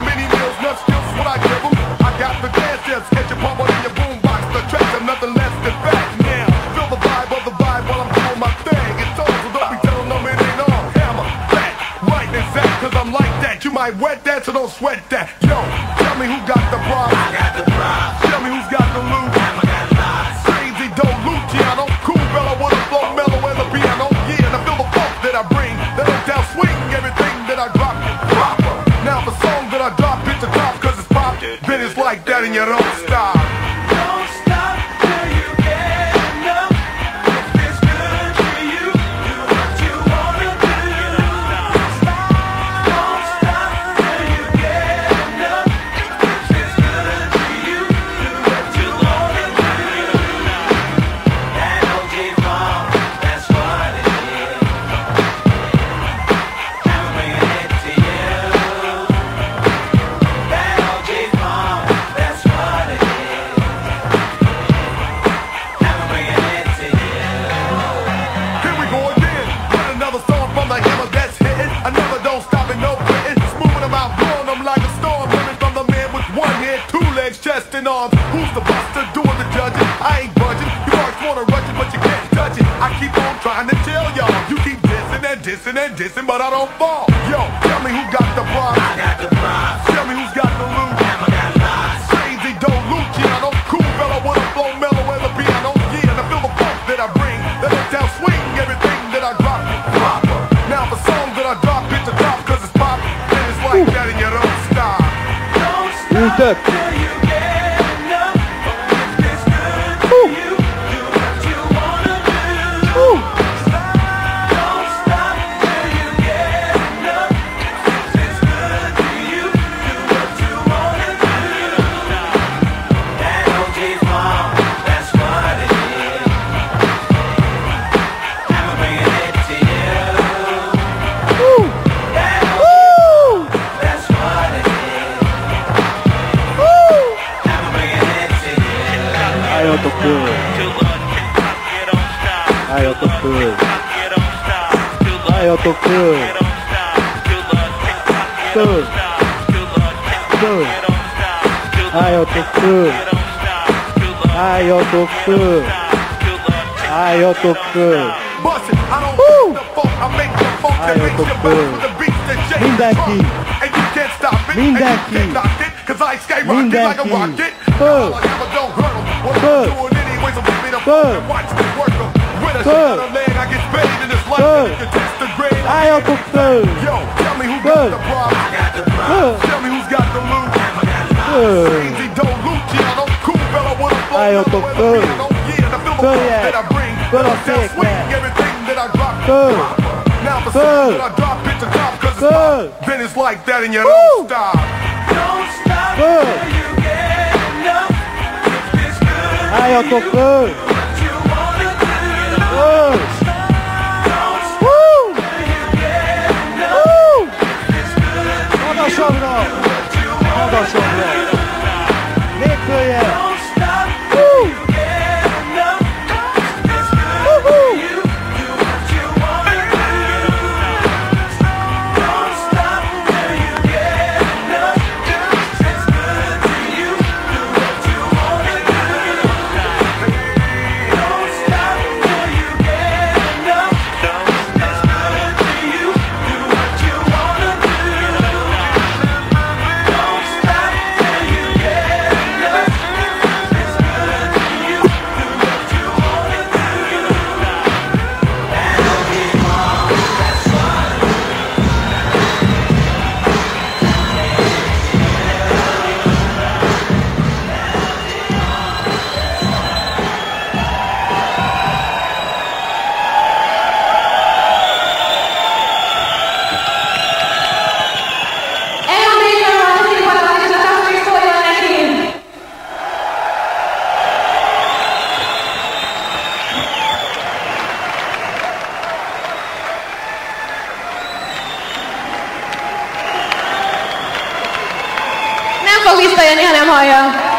Many meals, nuts, skills, what I give 'em. I got the dance steps, catch a pump on your boombox. The tracks are nothing less than fat now. Feel the vibe of the vibe while I'm doing my thing. It's on, so don't be telling them it ain't on. Hammer, fat, right, exact, cause I'm like that. You might wet that, so don't sweat that. Yo, tell me who got the problem. I got the problem. Tell me who's got the loot. In your own that's hitting. Another don't stop and no quitting. Smoothing them out, blowing them like a storm. Coming from the man with one head, two legs, chest and arms. Who's the buster doing the judging? I ain't budging. You always wanna rush it, but you can't touch it. I keep on trying to tell y'all. You keep dissing and dissing and dissing, but I don't fall. Yo, tell me who got the problem. Don't Aí eu tô cool. Aí eu tô cool. Cool. Cool. Aí eu tô cool. Aí eu tô cool. Aí eu tô cool. Bust it. I don't make the funk. I make the funk Ai, eu tô you bounce cool. with the beats that shake Vem daqui. trunk. And you can't stop it. Vem daqui. can't knock it. Cause I skyrocket like a rocket. Cool. All I ever don't hurt 'em. What Cool. I'm doing anyway, so give me the Cool. funk and watch me work 'em. With a Cool. shot of land, I get paid in this life. Cool. And you can test the grade. Aí eu tô cool. Yo, tell me who Cool. got the problem. I got the props. Cool. Tell me who's got the loot. Hammer got lots. Cool. Crazy don't Luciano. Cool fella with a flow. Ai, eu tô mellow and a cool. piano. Yeah, and I feel the Cool, funk yeah. that I bring. Cool, That sick, swing yeah. everything that I drop. Cool. Now the Cool. song that I drop hit the top cause it's Cool. pop. Then it's like that in your Woo. own style. Don't stop Cool. till you get enough. If it's good Aí eu tô fog visszajönni, ha nem hallja.